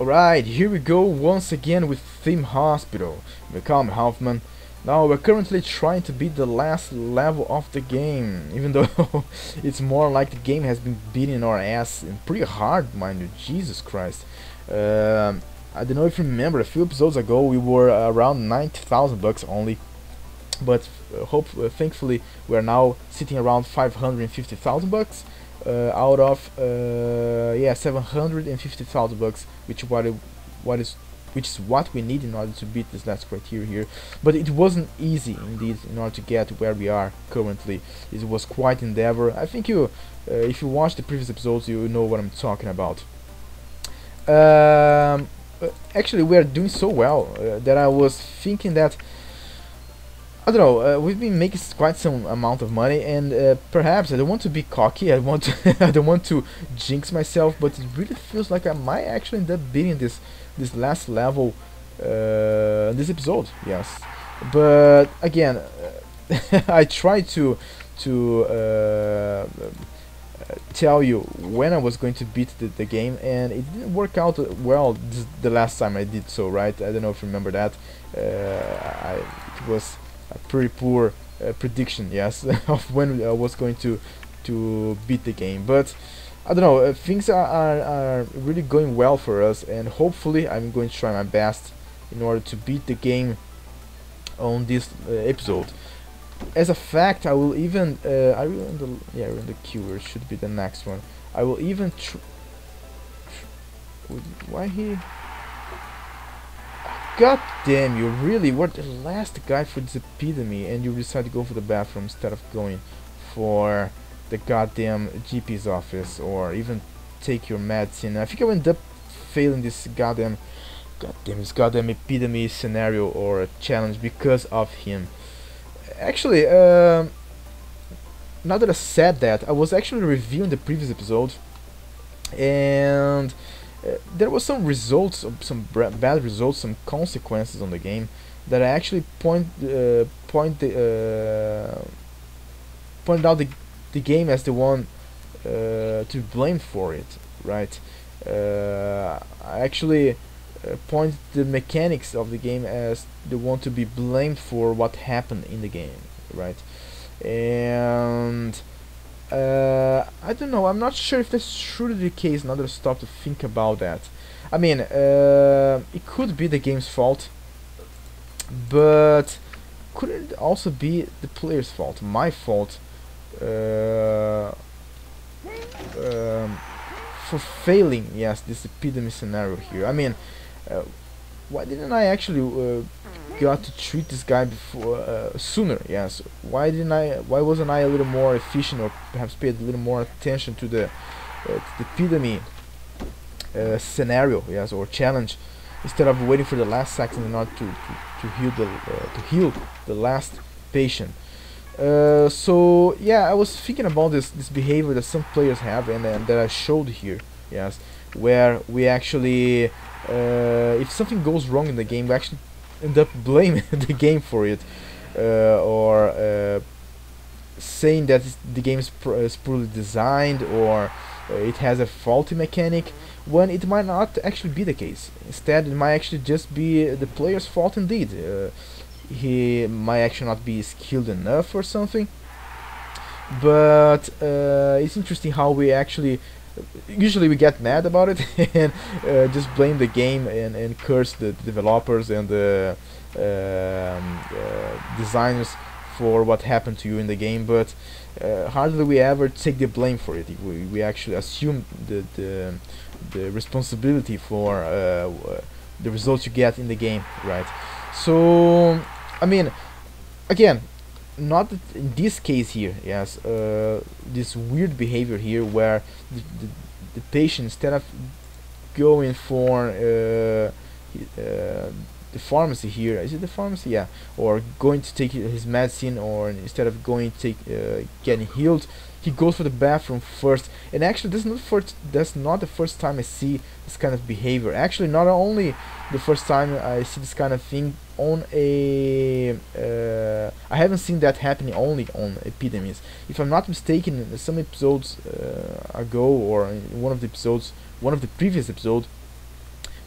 Alright, here we go once again with Theme Hospital. Become Hauffman. Now we're currently trying to beat the last level of the game, even though it's more like the game has been beating our ass pretty hard, mind you, Jesus Christ. Um, I don't know if you remember, a few episodes ago we were around 90,000 bucks only, but uh, hope, uh, thankfully we are now sitting around 550,000 bucks out of uh, yeah 750,000 bucks, which what it, what is which is what we need in order to beat this last criteria here. But it wasn't easy indeed in order to get where we are currently. It was quite endeavor. I think you, uh, if you watch the previous episodes, you know what I'm talking about. Um, uh, actually, we are doing so well uh, that I was thinking that I don't know. Uh, we've been making quite some amount of money, and uh, perhaps I don't want to be cocky. I want to I don't want to jinx myself, but it really feels like I might actually end up beating this this last level uh, this episode. Yes, but again, uh, I tried to to uh, tell you when I was going to beat the, the game, and it didn't work out well the last time I did so. Right? I don't know if you remember that. Uh, I, it was a pretty poor uh, prediction, yes, of when I was going to to beat the game. But I don't know, uh, things are, are, are really going well for us, and hopefully I'm going to try my best in order to beat the game on this uh, episode. As a fact, I will even uh, I will in the yeah in the queue. It should be the next one. I will even why he God damn you, really? were the last guy for this epitome and you decide to go for the bathroom instead of going for the goddamn GP's office or even take your meds medicine. I think I end up failing this goddamn goddamn this goddamn epitome scenario or a challenge because of him. Actually, uh, now that I said that, I was actually reviewing the previous episode and uh, there was some results, some bad results, some consequences on the game that I actually point uh, point the, uh, pointed out the the game as the one uh, to blame for it, right? Uh, I actually point the mechanics of the game as the one to be blamed for what happened in the game, right? And uh, I don't know. I'm not sure if that's truly the case. I stop to think about that. I mean, uh, it could be the game's fault, but could it also be the player's fault, my fault, uh, um, for failing? Yes, this epidemic scenario here. I mean, uh, why didn't I actually uh, got to treat this guy before uh, sooner? Yes. Why didn't I? Why wasn't I a little more efficient, or perhaps paid a little more attention to the uh, the epitome uh, scenario? Yes, or challenge instead of waiting for the last second in order to to, to heal the uh, to heal the last patient. Uh, so yeah, I was thinking about this this behavior that some players have and, and that I showed here. Yes, where we actually uh, if something goes wrong in the game, we actually end up blaming the game for it, uh, or uh, saying that the game is, is poorly designed or uh, it has a faulty mechanic, when it might not actually be the case. Instead, it might actually just be the player's fault indeed. Uh, he might actually not be skilled enough or something. But uh, it's interesting how we actually usually we get mad about it and uh, just blame the game and, and curse the developers and the um, uh, designers for what happened to you in the game but uh, hardly we ever take the blame for it. We, we actually assume the, the, the responsibility for uh, the results you get in the game right? So I mean again not in this case here yes uh, this weird behavior here where the, the, the patient instead of going for uh, uh, the pharmacy here is it the pharmacy? Yeah. Or going to take his medicine or instead of going to take uh, getting healed he goes for the bathroom first. And actually this is not first that's not the first time I see this kind of behavior. Actually not only the first time I see this kind of thing on a uh, I haven't seen that happening only on epitomes if I'm not mistaken some episodes uh, ago or in one of the episodes one of the previous episodes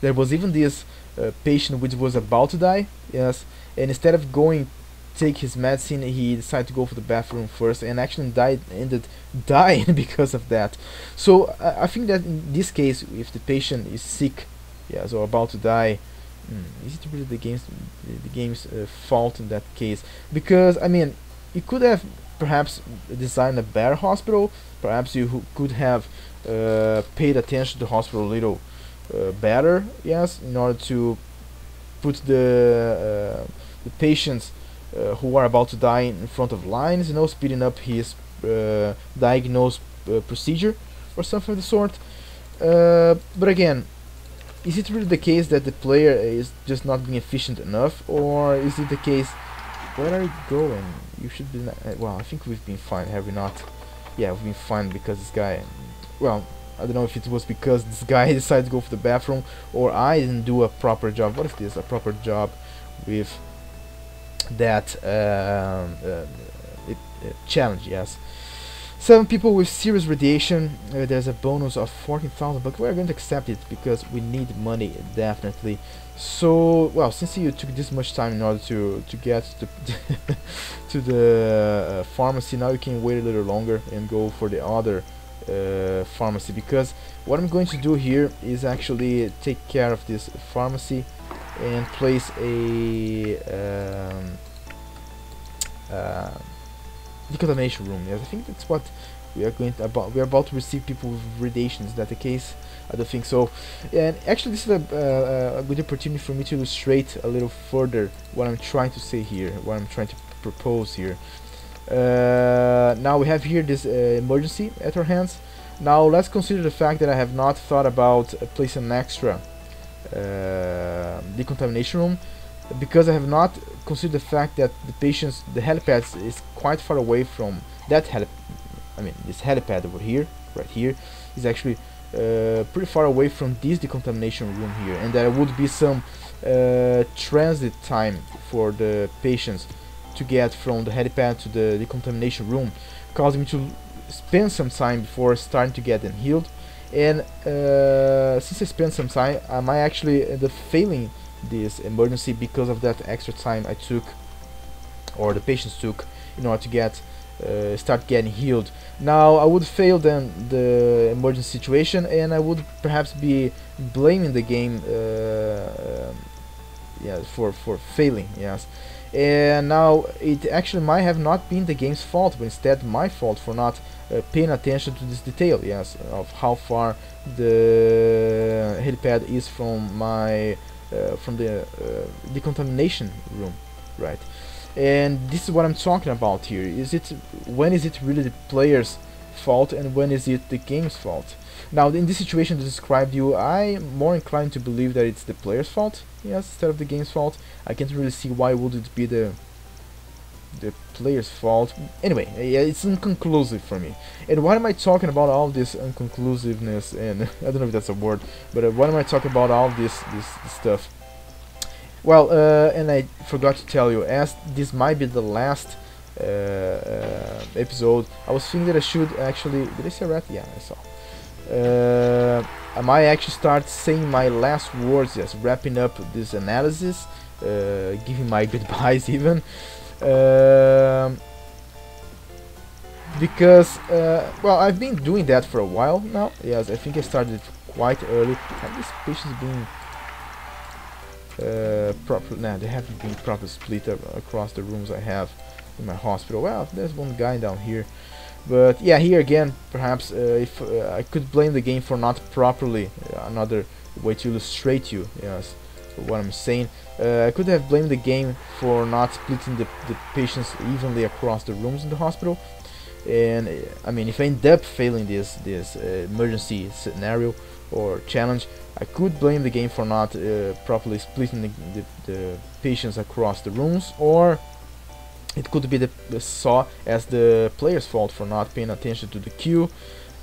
there was even this uh, patient which was about to die yes and instead of going take his medicine he decided to go for the bathroom first and actually died ended dying because of that. So I, I think that in this case if the patient is sick yes or about to die mm, is it really the game's the game's uh, fault in that case because I mean you could have perhaps designed a better hospital perhaps you could have uh, paid attention to the hospital a little uh, better yes in order to put the uh, the patients uh, who are about to die in front of lines, you know, speeding up his uh, diagnose procedure or something of the sort. but again, is it really the case that the player is just not being efficient enough, or is it the case? Where are you going? You should be. well, I think we've been fine, have we not? Yeah, we've been fine because this guy. Well, I don't know if it was because this guy decided to go for the bathroom or I didn't do a proper job. What is this? A proper job with that um, uh, it, uh, challenge, yes. Seven people with serious radiation, uh, there's a bonus of 14,000, but we're going to accept it because we need money, definitely. So, well, since you took this much time in order to, to get to, to the uh, pharmacy, now you can wait a little longer and go for the other uh, pharmacy because what I'm going to do here is actually take care of this pharmacy and place a um, uh, decontamination room. Yes, I think that's what we are going to about. We are about to receive people with radiation. Is that the case? I don't think so. And actually, this is a, uh, a good opportunity for me to illustrate a little further what I'm trying to say here, what I'm trying to propose here. Uh, now we have here this uh, emergency at our hands. Now let's consider the fact that I have not thought about uh, placing an extra uh, decontamination room because I have not considered the fact that the patients, the helipad is quite far away from that helip. I mean, this helipad over here, right here, is actually uh, pretty far away from this decontamination room here, and there would be some uh, transit time for the patients to get from the helipad to the decontamination room, causing me to spend some time before starting to get them healed and uh, since I spent some time I might actually end up failing this emergency. Because of that extra time I took or the patients took in order to get uh, start getting healed. Now I would fail then the emergency situation and I would perhaps be blaming the game uh, yeah for for failing yes. And now it actually might have not been the game's fault but instead my fault for not uh, paying attention to this detail yes of how far the helipad is from my from the uh, decontamination room right? And this is what I'm talking about here. Is it when is it really the player's fault and when is it the game's fault? Now in this situation to describe you I'm more inclined to believe that it's the player's fault yes instead of the game's fault. I can't really see why would it be the the player's fault. Anyway it's inconclusive for me. And why am I talking about all this inconclusiveness? And I don't know if that's a word but uh, why am I talking about all this this, stuff? Well uh, and I forgot to tell you as this might be the last uh, uh episode I was thinking that I should actually did I say rat yeah I saw. Uh, I might actually start saying my last words yes wrapping up this analysis giving my goodbyes even um, because uh, well I've been doing that for a while now. Yes I think I started quite early. Have these patients been uh, proper nah they haven't been properly split across the rooms I have in my hospital. Well there's one guy down here. But yeah here again perhaps uh, if uh, I could blame the game for not properly uh, another way to illustrate you. Yes what I'm saying. Uh, I could have blamed the game for not splitting the, the patients evenly across the rooms in the hospital. And uh, I mean, if I end up failing this this uh, emergency scenario or challenge, I could blame the game for not uh, properly splitting the, the, the, patients across the rooms, or it could be the, the saw as the player's fault for not paying attention to the queue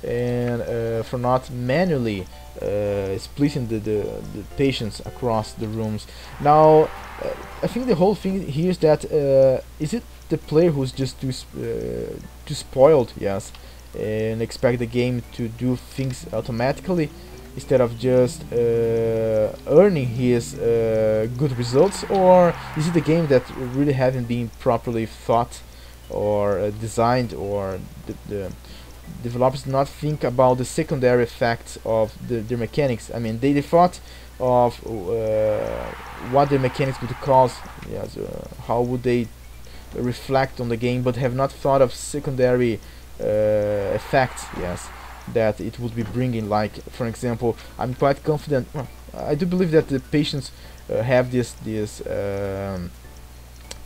and uh, for not manually uh, splitting the, the, the, patients across the rooms. Now, uh, I think the whole thing here is that uh, is it the player who's just too uh, too spoiled, yes, and expect the game to do things automatically, instead of just uh, earning his uh, good results or is it a game that really haven't been properly thought or uh, designed or the, the developers did not think about the secondary effects of the, their mechanics. I mean they, thought of uh, what the mechanics would cause yes, uh, how would they reflect on the game but have not thought of secondary uh, effects yes that it would be bringing. Like for example I'm quite confident I do believe that the patients uh, have this this um,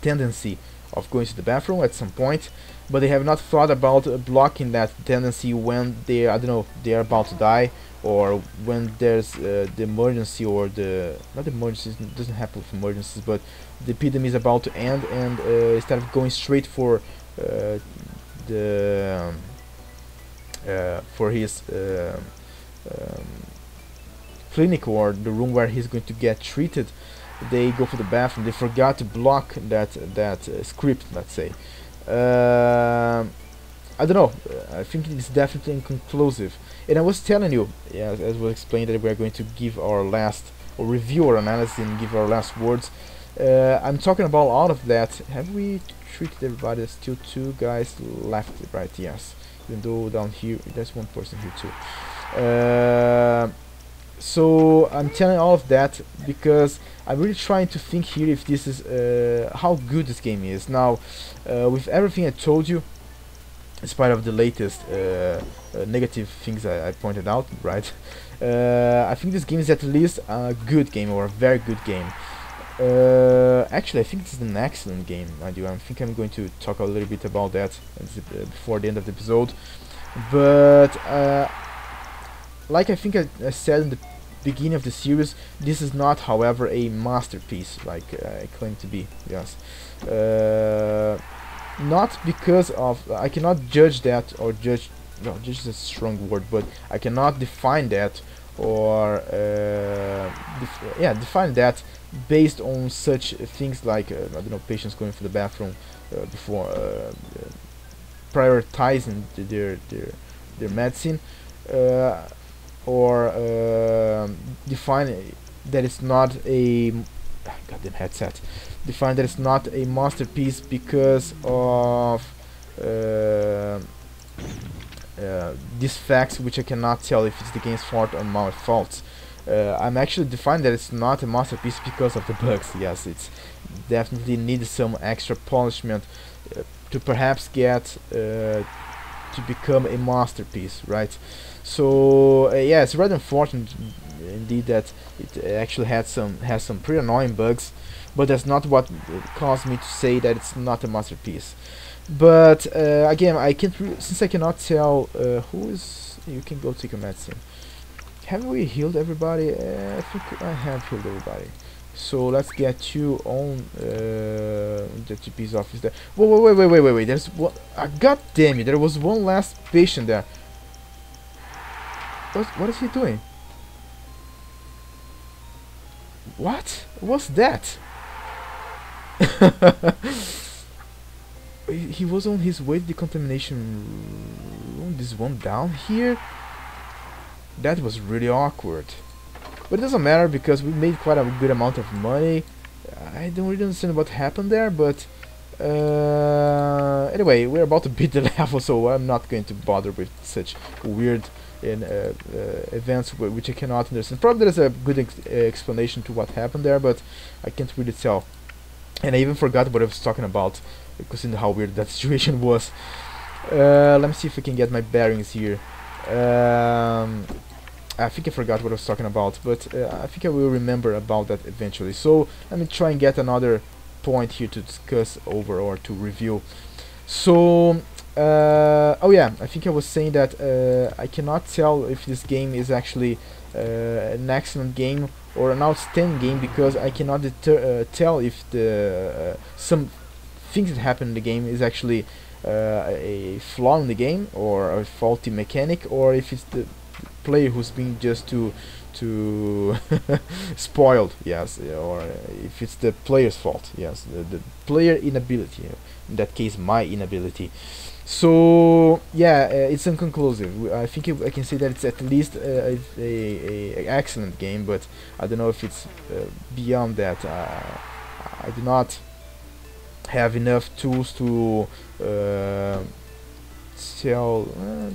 tendency of going to the bathroom at some point but they have not thought about blocking that tendency when they I don't know they are about to die or when there's uh, the emergency or the not the emergency doesn't happen with emergencies but the epidemic is about to end and uh, instead of going straight for uh, the um, uh, for his uh, um, clinic or the room where he's going to get treated they go for the bathroom. They forgot to block that that uh, script let's say uh, I don't know. I think it's definitely inconclusive. And I was telling you yeah, as was explained that we're going to give our last or review our analysis and give our last words. Uh, I'm talking about all of that. Have we treated everybody? There's still two guys left right? Yes. Even though down here there's one person here too. Uh, so I'm telling all of that because I'm really trying to think here if this is uh, how good this game is. Now uh, with everything I told you in spite of the latest uh, uh, negative things I, I, pointed out right? Uh, I think this game is at least a good game or a very good game. Actually I think it's an excellent game I do I think I'm going to talk a little bit about that before the end of the episode. But like I think I, I, said in the beginning of the series, this is not, however, a masterpiece like uh, I claim to be. Yes, uh, not because of I cannot judge that or judge. No, judge is a strong word, but I cannot define that or uh, def yeah define that based on such things like uh, I don't know patients going for the bathroom uh, before uh, prioritizing their their their medicine or uh, define that it's not a goddamn headset. Define that it's not a masterpiece because of uh, uh, these facts which I cannot tell if it's the game's fault or my fault. Uh, I'm actually defining that it's not a masterpiece because of the bugs. Yes it's definitely needs some extra polishment uh, to perhaps get uh, to become a masterpiece right so uh, yeah, it's rather unfortunate indeed that it actually had some has some pretty annoying bugs, but that's not what caused me to say that it's not a masterpiece. But uh, again, I can't since I cannot tell uh, who is. You can go take a medicine. Have we healed everybody? Uh, I think I have healed everybody. So let's get you on uh, the GP's office there. Whoa, wait, wait, wait, wait, wait, wait. There's one. Uh, God damn it! There was one last patient there. What, what is he doing? What? What's that? he was on his way to the contamination room. This one down here? That was really awkward. But it doesn't matter because we made quite a good amount of money. I don't really understand what happened there, but uh, anyway, we're about to beat the level, so I'm not going to bother with such weird in uh, uh, events which I cannot understand. Probably there's a good ex explanation to what happened there, but I can't really tell. And I even forgot what I was talking about, considering how weird that situation was. Uh, let me see if I can get my bearings here. Um, I think I forgot what I was talking about, but uh, I think I will remember about that eventually. So let me try and get another point here to discuss over or to review. So uh, oh yeah, I think I was saying that uh, I cannot tell if this game is actually uh, an excellent game or an outstanding game because I cannot uh, tell if the uh, some things that happen in the game is actually a flaw in the game or a faulty mechanic or if it's the player who's being just too too spoiled yes or if it's the player's fault yes the, the player inability in that case my inability so yeah, uh, it's inconclusive. I think I can say that it's at least a, a, a, excellent game, but I don't know if it's uh, beyond that. Uh, I do not have enough tools to uh, sell. Uh,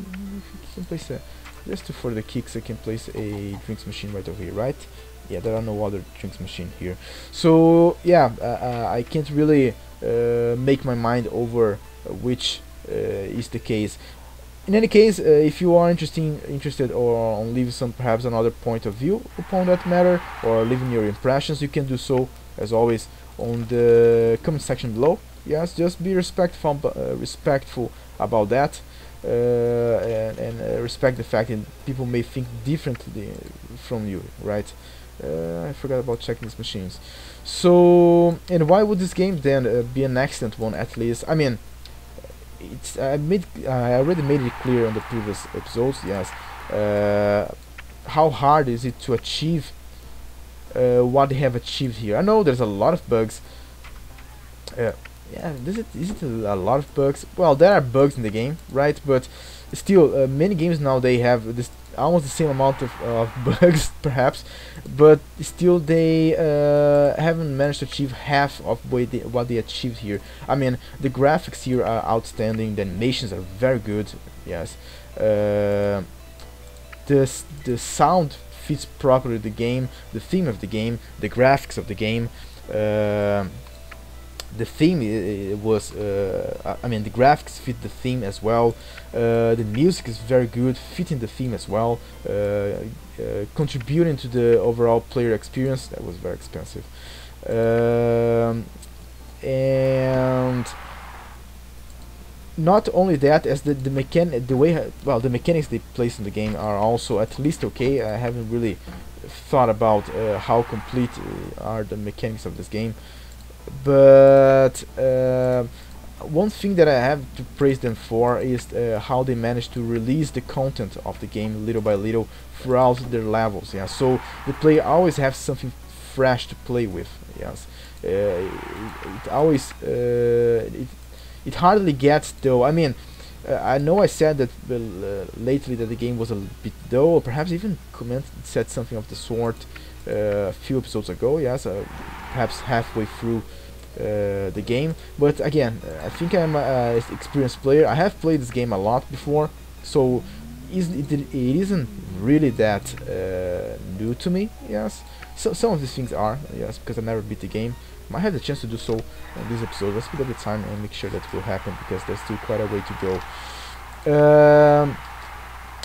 a, just for the kicks, I can place a drinks machine right over here, right? Yeah, there are no other drinks machine here. So yeah, uh, I can't really make my mind over which uh, is the case. In any case, uh, if you are interesting, interested or on leave some perhaps another point of view upon that matter or leaving your impressions, you can do so as always on the comment section below. Yes, just be respectful, uh, respectful about that. Uh, and, uh, respect the fact that people may think differently from you, right? Uh, I forgot about checking these machines. So, and why would this game then be an excellent one at least? I mean, it's I made I already made it clear on the previous episodes. Yes, uh, how hard is it to achieve uh, what they have achieved here? I know there's a lot of bugs. Yeah, is it a, lot of bugs? Well, there are bugs in the game, right? But still, uh, many games now they have this almost the same amount of, of bugs perhaps. But still they uh, haven't managed to achieve half of what they, what they achieved here. I mean the graphics here are outstanding. The animations are very good yes. Uh, the, the sound fits properly the game the theme of the game the graphics of the game. Uh, the theme was uh, I mean the graphics fit the theme as well. Uh, the music is very good fitting the theme as well uh, uh contributing to the overall player experience. That was very expensive. Um, and not only that as the the mechan the way well the mechanics they place in the game are also at least okay. I haven't really thought about uh, how complete uh, are the mechanics of this game but uh, one thing that I have to praise them for is uh, how they managed to release the content of the game little by little throughout their levels. Yeah, so the player always has something fresh to play with. Yes, uh, it, it, always uh, it it hardly gets though. I mean. Uh, I know I said that uh, lately that the game was a bit dull, perhaps even comment said something of the sort a few episodes ago. Yes, perhaps halfway through uh, the game. But again, I think I'm an experienced player. I have played this game a lot before, so it, it isn't really that uh, new to me. Yes, so some of these things are yes because I never beat the game. Might have the chance to do so in this episode. Let's speed up the time and make sure that will happen because there's still quite a way to go. Um,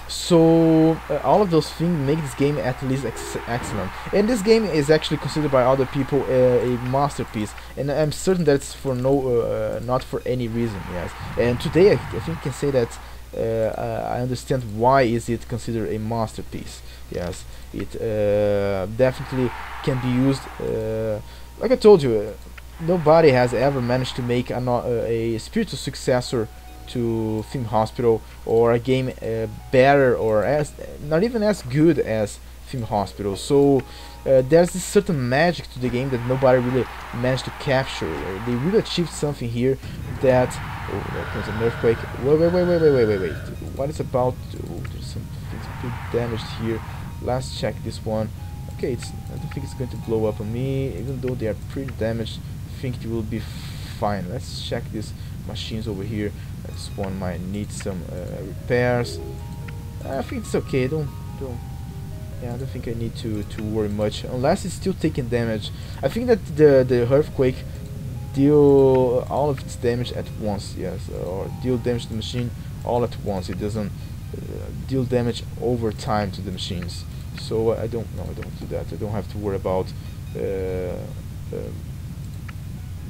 so uh, all of those things make this game at least ex excellent. And this game is actually considered by other people uh, a masterpiece. And I'm certain that it's for no uh, not for any reason yes. And today I, I think I can say that uh, I understand why is it considered a masterpiece yes. It uh, definitely can be used uh, like I told you nobody has ever managed to make a spiritual successor to Theme Hospital or a game uh, better or as not even as good as Theme Hospital. So uh, there's this certain magic to the game that nobody really managed to capture. They really achieved something here that oh there comes an earthquake. Wait wait wait wait wait wait wait wait. What is about? Oh, there's some things pretty damaged here. Let's check this one. Okay, it's I don't think it's going to blow up on me, even though they are pretty damaged. I think it will be fine. Let's check these machines over here. This one might need some uh, repairs. I think it's okay. Don't don't. Yeah, I don't think I need to to worry much unless it's still taking damage. I think that the the earthquake deal all of its damage at once. Yes, or deal damage to the machine all at once. It doesn't uh, deal damage over time to the machines. So I don't know. I don't do that. I don't have to worry about. Uh,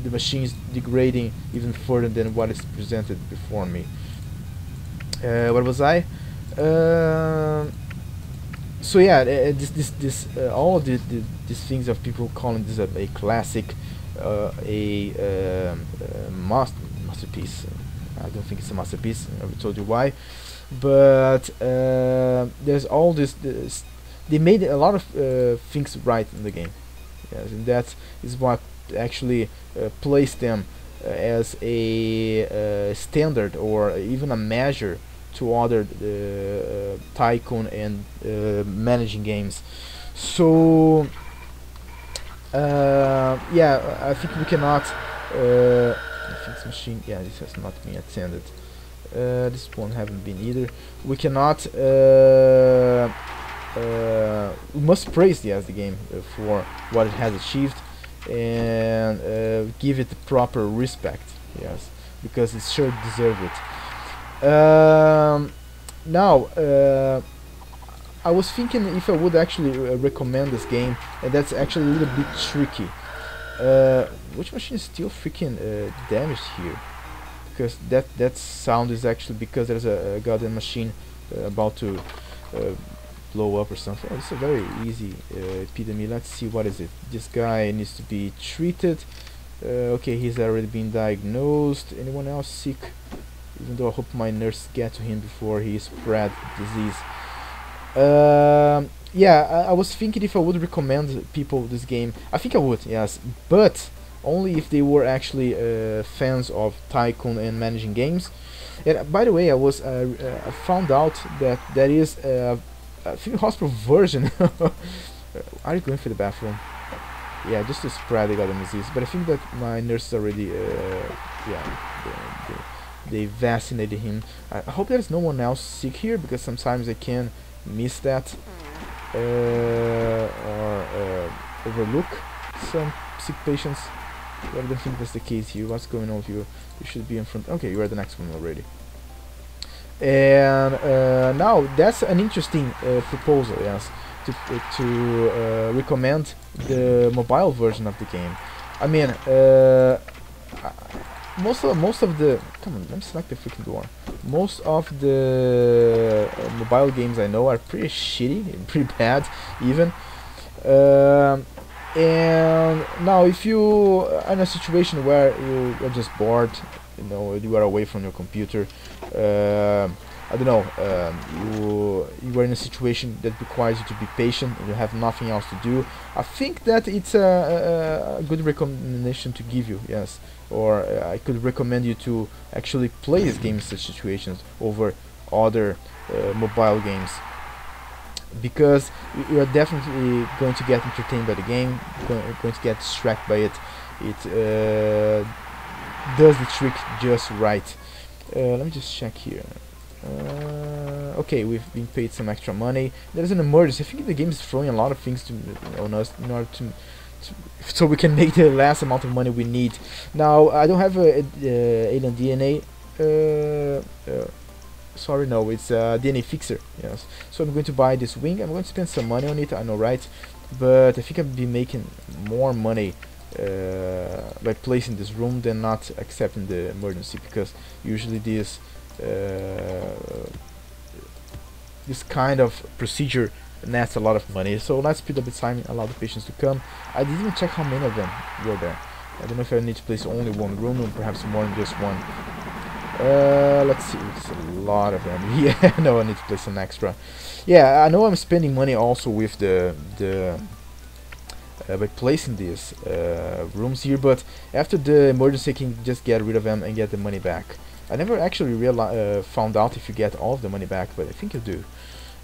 uh machine is degrading even further than what is presented before me. Uh, what was I? Uh, so yeah, uh, this this this uh, all the, the, these things of people calling this a, a classic, uh, a um, master masterpiece. I don't think it's a masterpiece. I've told you why, but there's all this, this. They made a lot of things right in the game. Yes, and that is what actually uh, place them uh, as a uh, standard or even a measure to other uh, tycoon and uh, managing games. So uh, yeah, I think we cannot. Uh, machine. Yeah, this has not been attended. Uh, this one haven't been either. We cannot. Uh, uh, we must praise the as the game uh, for what it has achieved and uh, give it the proper respect. Yes, because it sure deserves it. Um, now. Uh, I was thinking if I would actually uh, recommend this game, and that's actually a little bit tricky. Uh, which machine is still freaking uh, damaged here? Because that that sound is actually because there's a, a goddamn machine uh, about to blow up or something. Oh, it's a very easy uh, epidemic. Let's see what is it. This guy needs to be treated. okay, he's already been diagnosed. Anyone else sick? Even though I hope my nurse get to him before he spread disease. Um, yeah, I, I, was thinking if I would recommend people this game. I think I would, yes, but only if they were actually uh, fans of Tycoon and managing games. And uh, by the way, I was uh, uh, I found out that there is a, a Theme Hospital version. Are you going for the bathroom? Yeah, just to spread the goddamn disease. But I think that my nurse already, uh, yeah, they, they, they vaccinated him. I hope there's no one else sick here because sometimes I can miss that uh, or uh, overlook some sick patients. I don't think that's the case here. What's going on with you? You should be in front. Okay, you are the next one already. And uh, now that's an interesting uh, proposal, yes, to to uh, recommend the mobile version of the game. I mean, uh, most of most of the come on, let me select the freaking door. Most of the uh, mobile games I know are pretty shitty, pretty bad, even. Um, and now, if you are in a situation where you are just bored, you know, you are away from your computer. Uh, I don't know, um, you you are in a situation that requires you to be patient and you have nothing else to do. I think that it's a, a, a good recommendation to give you, yes. Or uh, I could recommend you to actually play this game in such situations over other uh, mobile games because you are definitely going to get entertained by the game, going, going to get distracted by it. It uh, does the trick just right. Uh, let me just check here. Uh, okay, we've been paid some extra money. There's an emergency. I think the game is throwing a lot of things to on us in order to, to so we can make the last amount of money we need. Now I don't have a, a, a alien DNA. Uh, uh, sorry, no, it's a DNA fixer. Yes. So I'm going to buy this wing. I'm going to spend some money on it. I know, right? But I think I'll be making more money uh, by placing this room than not accepting the emergency because usually this uh, this kind of procedure nets a lot of money. So let's speed up the time, and allow the patients to come. I didn't even check how many of them were there. I don't know if I need to place only one room or perhaps more than just one. Uh, let's see, it's a lot of them. Yeah, no, I need to place an extra. Yeah, I know I'm spending money also with the the uh, by placing these uh, rooms here, but after the emergency, can just get rid of them and get the money back. I never actually uh, found out if you get all of the money back, but I think you do.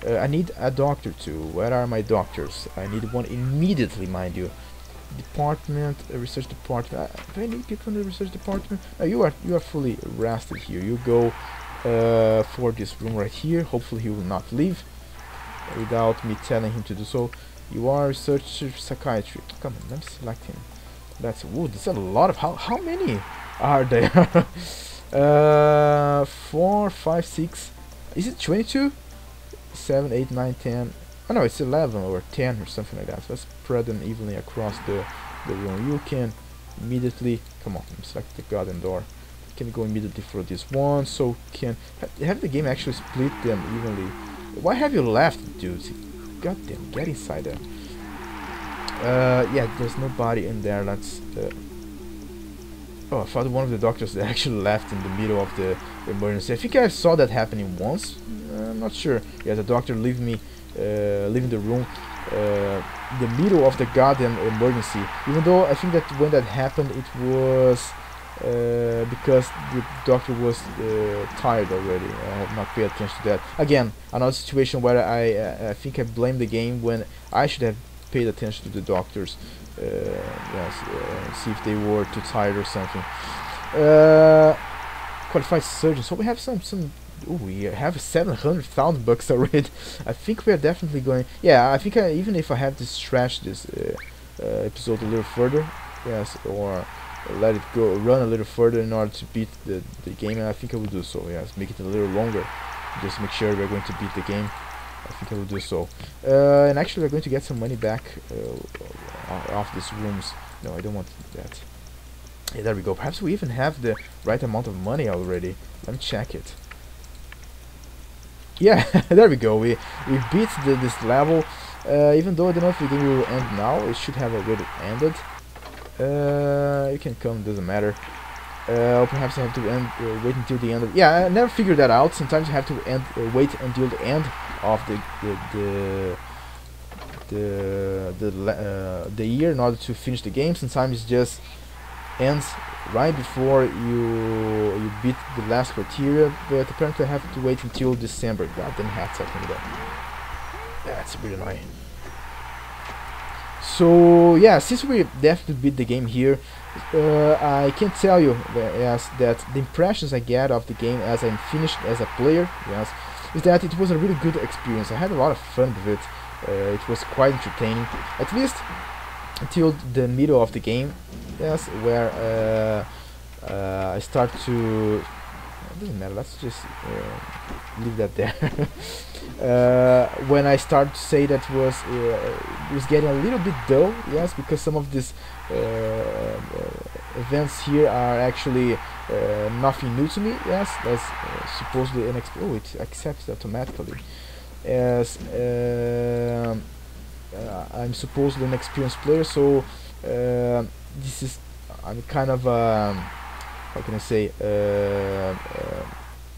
Uh, I need a doctor too. Where are my doctors? I need one immediately, mind you. Department, uh, research department. Uh, do I need people in the research department? You are you are fully rested here. You go for this room right here. Hopefully he will not leave without me telling him to do so. You are a research psychiatry. Come on, let me select him. That's ooh, that's a lot of how how many are there? Uh, 4, 5, 6. Is it 22? 7, 8, 9, 10. Oh no, it's 11 or 10 or something like that. So Let's spread them evenly across the, the room. You can immediately. Come on, select the garden door. You can go immediately for this one. So can. Have, the game actually split them evenly. Why have you left, dudes? Goddamn, get inside there. Uh, yeah, there's nobody in there. Let's. Uh, Oh, I thought one of the doctors actually left in the middle of the emergency. I think I saw that happening once. Uh, I'm not sure. Yeah, the doctor leave me, uh, leaving the room, uh, the middle of the goddamn emergency. Even though I think that when that happened, it was uh, because the doctor was uh, tired already. I have not paid attention to that. Again, another situation where I uh, I think I blame the game when I should have paid attention to the doctors. Uh, yes, uh, see if they were too tired or something. Uh, qualified surgeon. So we have some some. Ooh, we have 700,000 bucks already. I think we are definitely going. Yeah, I think I, even if I have to stretch this episode a little further, yes, or let it go run a little further in order to beat the, the game and I think I will do so yes. Make it a little longer. Just make sure we're going to beat the game. I think I will do so. Uh, and actually we're going to get some money back uh, off these rooms. No I don't want that. Yeah, there we go. Perhaps we even have the right amount of money already. Let me check it. Yeah there we go. We we beat the, this level. Uh, even though I don't know if the game will end now it should have already ended uh, you can come, doesn't matter. Uh, perhaps I have to end, uh, wait until the end of. Yeah, I never figured that out. Sometimes you have to end, uh, wait until the end of the the the the the, uh, the year in order to finish the game. Sometimes it just ends right before you you beat the last criteria. But apparently I have to wait until December. God damn hats up me that. That's really annoying. So yeah, since we definitely beat the game here, uh, I can tell you that, yes, that the impressions I get of the game as I'm finished as a player, yes, is that it was a really good experience. I had a lot of fun with it. Uh, it was quite entertaining, at least until the middle of the game, yes, where uh, uh I start to. Doesn't matter. Let's just uh, leave that there. uh, when I start to say that was uh, was getting a little bit dull, yes, because some of these uh, uh events here are actually uh, nothing new to me, yes, that's supposedly an oh it accepts automatically, as um, I'm supposedly an experienced player, so this is I'm kind of um, how can I say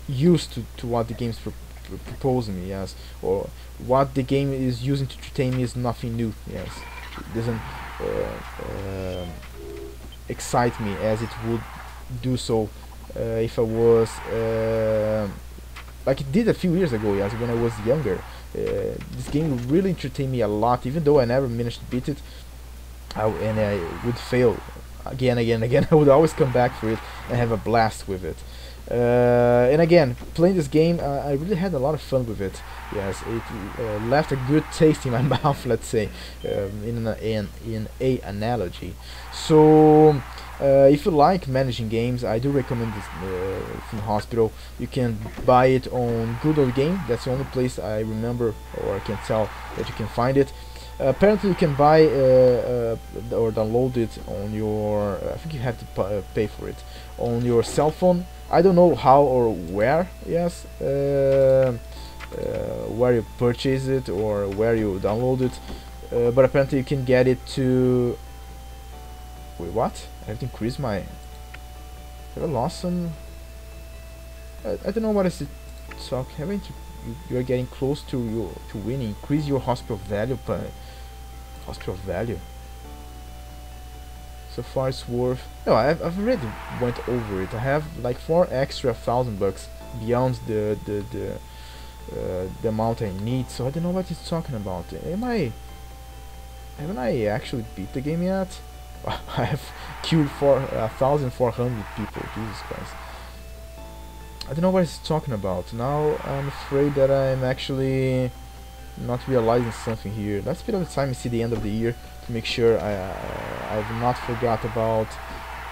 used to, to what the game's proposing me, yes, or what the game is using to entertain me is nothing new, yes, it doesn't uh, uh, excite me as it would do so uh, if I was uh, like it did a few years ago, yes, when I was younger. Uh, this game really entertained me a lot, even though I never managed to beat it, I, and I would fail again, again, again. I would always come back for it and have a blast with it. Uh, and again, playing this game, uh, I really had a lot of fun with it. Yes, it uh, left a good taste in my mouth, let's say, um, in, a, in, in a analogy. So, uh, if you like managing games, I do recommend this uh, from Hospital. You can buy it on Good Old Game. That's the only place I remember or I can tell that you can find it. Uh, apparently, you can buy uh, uh, or download it on your. I think you have to pay for it on your cell phone I don't know how or where, yes, where you purchase it or where you download it, but apparently you can get it to. Wait, what? I have to increase my. Have I lost some? I, I don't know what is it. So haven't you? Are getting close to your to winning. Increase your hospital value. But hospital value so far it's worth no I've, I've already went over it I have like four extra thousand bucks beyond the the the, uh, the amount I need so I don't know what he's talking about am I haven't I actually beat the game yet I have killed for a thousand four hundred people Jesus Christ I don't know what he's talking about now I'm afraid that I'm actually not realizing something here let's spend the time and see the end of the year to make sure I, I, I've not forgot about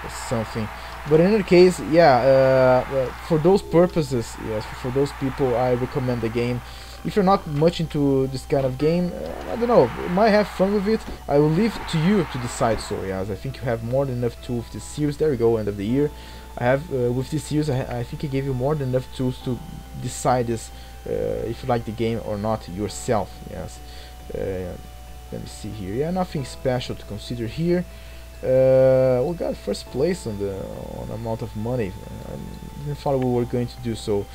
something. But in any case, yeah, uh, for those purposes, yes, for those people, I recommend the game. If you're not much into this kind of game, uh, I don't know, you might have fun with it. I will leave to you to decide so, yes. I think you have more than enough tools with this series. There we go, end of the year. I have, uh, with this series, I, I, think I gave you more than enough tools to decide this, uh, if you like the game or not yourself, yes. Uh, let me see here. Yeah nothing special to consider here. Uh, we got first place on the on amount of money. I didn't thought we were going to do so.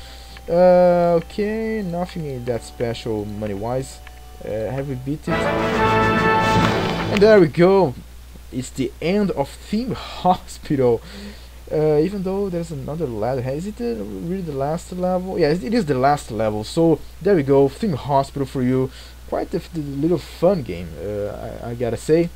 Uh, okay nothing that special money wise uh, have we beat it? And there we go. It's the end of Theme Hospital uh, even though there's another ladder is it the, really the last level yeah it is the last level so there we go theme hospital for you quite a little fun game uh, I, I, gotta say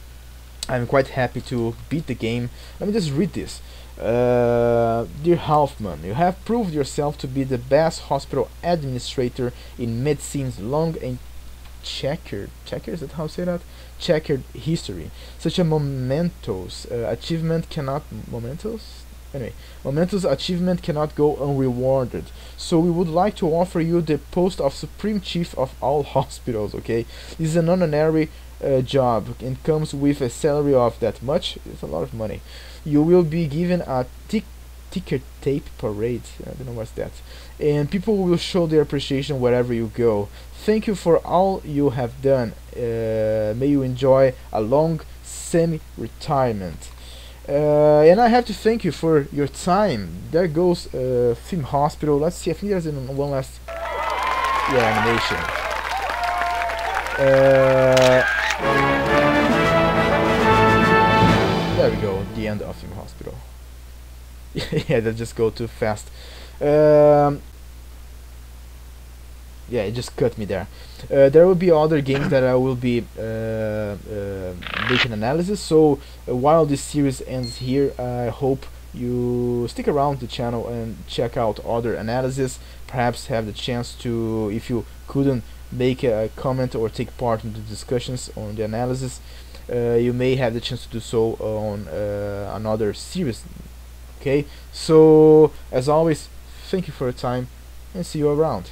I'm quite happy to beat the game let me just read this uh, dear Hauffman, you have proved yourself to be the best hospital administrator in medicine's long and checkered, checkered, is that how I say that? Checkered history. Such a momentous uh, achievement cannot, momentous? Anyway, momentous achievement cannot go unrewarded. So we would like to offer you the post of Supreme Chief of all hospitals, okay? This is an honorary uh, job and comes with a salary of that much. It's a lot of money. You will be given a tick ticker tape parade. I don't know what's that. And people will show their appreciation wherever you go. Thank you for all you have done. Uh, may you enjoy a long semi-retirement. Uh, and I have to thank you for your time. There goes uh, Theme Hospital. Let's see, I think there's one last yeah, animation. Uh, there we go, the end of Theme Hospital. yeah, that just go too fast. Um, yeah, it just cut me there. Uh, there will be other games that I will be uh, uh, making analysis. So uh, while this series ends here, I hope you stick around the channel and check out other analysis. Perhaps have the chance to, if you couldn't make a comment or take part in the discussions on the analysis, uh, you may have the chance to do so on uh, another series. Okay, so as always, thank you for your time and see you around.